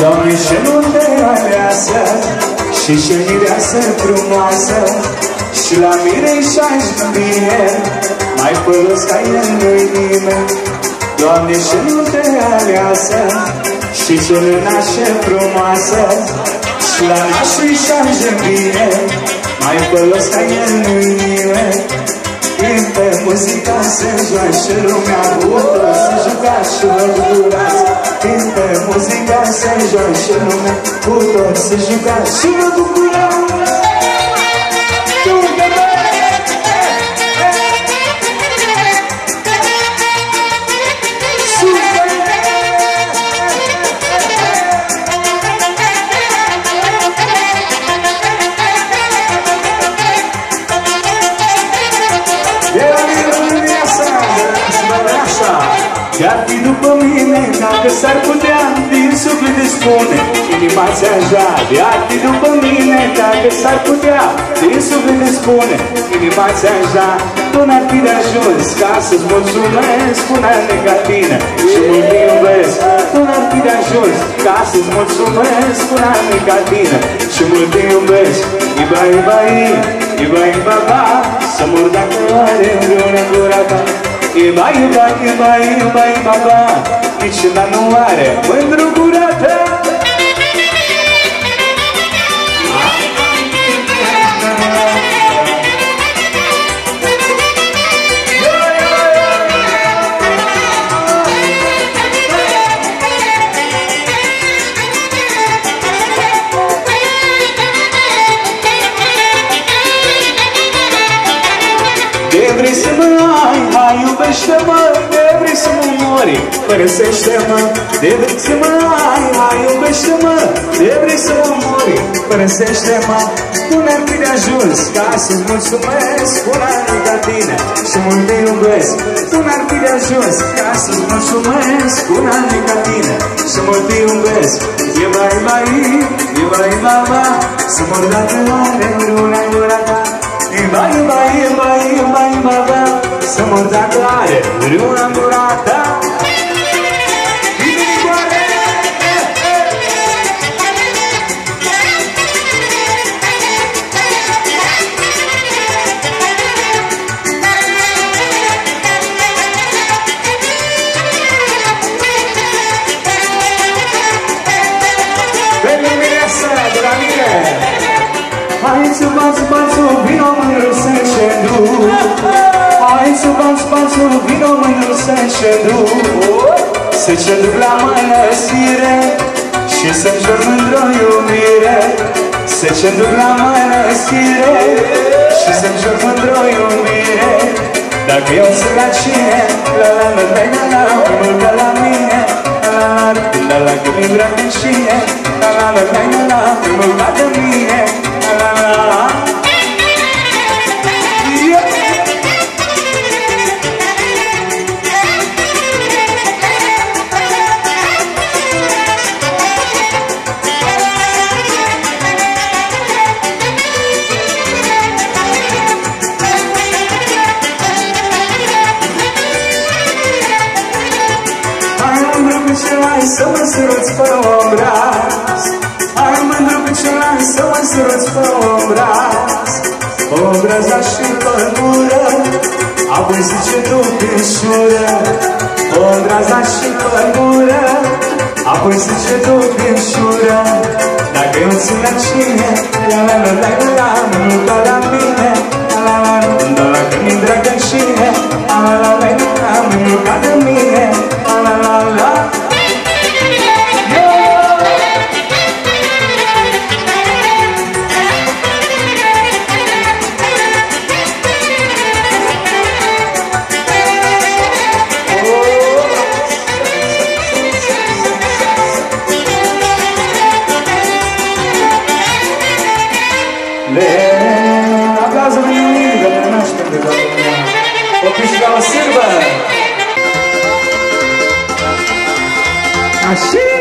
Doamne, și nu te aleasă Și ce mireasă frumoasă. Și la mire și-aș bine Mai folos ca el nu-i nimeni Doamne, și nu te aleasă Și ce nașe frumoasă. Și la nașul și-aș bine Mai folos ca el nu-i nimeni Pois então seja, encheram minha bota Seja cachorro do braço. Quem tem música seja, encheram minha bota Seja cachorro do braço. Bucurați Chiar fi după mine, dacă s-ar putea Din suflet îți spune, inima ți așa Iar fi după mine, dacă s-ar putea Din suflet îți spune, inima ți așa Tu n-ar fi de ajuns ca să-ți mulțumesc Una ca tine. Și mult iubesc Tu n-ar fi de ajuns ca să-ți mulțumesc Una ca tine. Și mult iubesc Iba, iba, iba, iba, iba, iba Să Iba, iba, iba, iba, iba, iba Nici la nu are mândru gura ta De iubește-mă De vrei să mă mori, părăsește-mă. De vrei să mă ai, hai iubește-mă. De vrei să mă mori, părăsește-mă. Tu ne-ar fi de ajuns ca să-ți mulțumesc Una ca tine și mult te iubesc. Tu ne-ar fi de ajuns ca să-ți mulțumesc Una ca tine și mult te iubesc. E mai mai, e mai mama Să mor dacă are vreuna gura ta. Iba, iba, iba, iba, iba, iba să ședru Să ce duc la mănăstire Și să-mi jur mândru iubire. Să ce duc la mănăstire Și să-mi jur mândru iubire. Dacă eu sunt la cine La la la la la la Mai mult ca la mine La la la la la Că mi-e drag în cine. La săruți pe obraz Obraza și pe gură Apoi zice tu pinșură Obraza și pe gură Apoi zice tu pinșură Dacă eu țin la cine La la la la la la Mă nu ca la mine La la la la la Că mi-i dragă cine La la la la la la Mă nu ca de mine o Cristal Silva. Achei!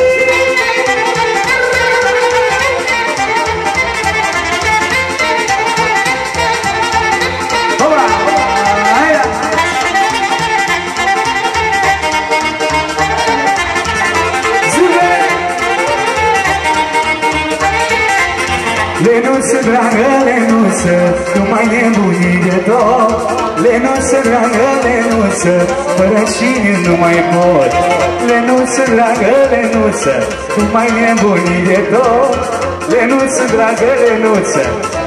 Dragă, Lenuță Tu mai nebunii de tot. Lenuță, dragă, Lenuță Fără cine nu mai pot. Lenuță, dragă, Lenuță Tu mai nebunii de tot. Lenuță, dragă, Lenuță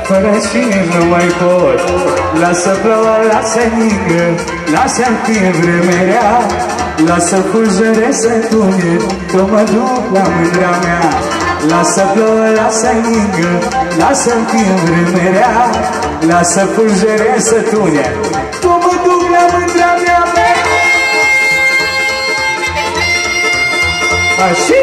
Fără cine nu mai pot. Lasă plouă, lasă ningă Lasă-mi fie vremea Lasă fulgere să tune Că mă duc la mândra mea Lasă plouă, lasă ningă Lasă-mi fie vremea Lasă fulgere să tune. Că mă duc la mândra mea Așa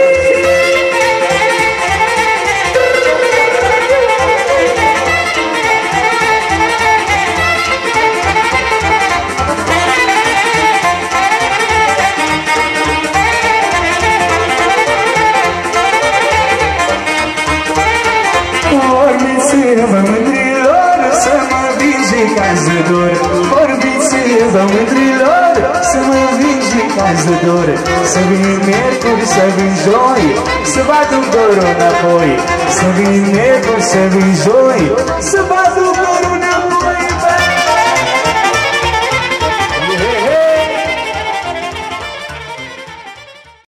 Vorbiți-vă mândrilor să mă vinge caz de dor. Vorbiți-vă mândrilor să mă vinge caz de dor. Să vin miercuri, să vin joi, să bat un dorul înapoi. Să vin miercuri, să vin joi, să bat